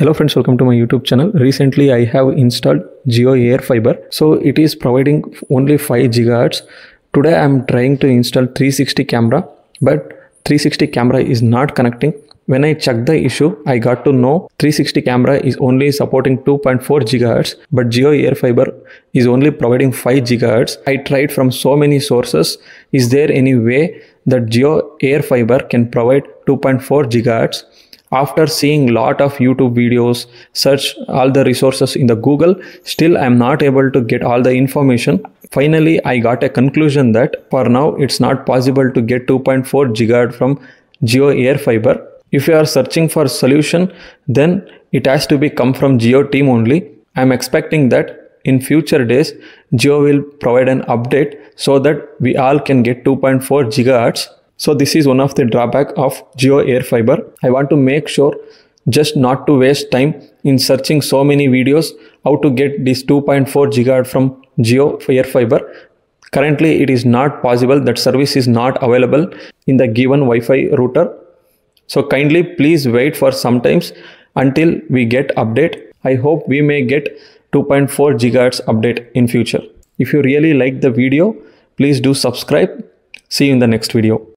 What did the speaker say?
Hello friends, welcome to my YouTube channel. Recently I have installed Jio Air Fiber. So it is providing only 5 gigahertz. Today I am trying to install 360 camera, but 360 camera is not connecting. When I checked the issue, I got to know 360 camera is only supporting 2.4 gigahertz, but Jio Air Fiber is only providing 5 gigahertz. I tried from so many sources. Is there any way that Jio Air Fiber can provide 2.4 gigahertz? After seeing lot of youtube videos search all the resources in the google still i'm not able to get all the information. Finally i got a conclusion that for now it's not possible to get 2.4 gigahertz from Jio air fiber. If you are searching for solution then it has to be come from Jio team only. I'm expecting that in future days Jio will provide an update so that we all can get 2.4 gigahertz so this is one of the drawback of Jio Air Fiber. I want to make sure just not to waste time in searching so many videos how to get this 2.4 gigahertz from Jio Air Fiber. Currently it is not possible that service is not available in the given Wi-Fi router. So kindly please wait for some times until we get update. I hope we may get 2.4 gigahertz update in future. If you really like the video, please do subscribe. See you in the next video.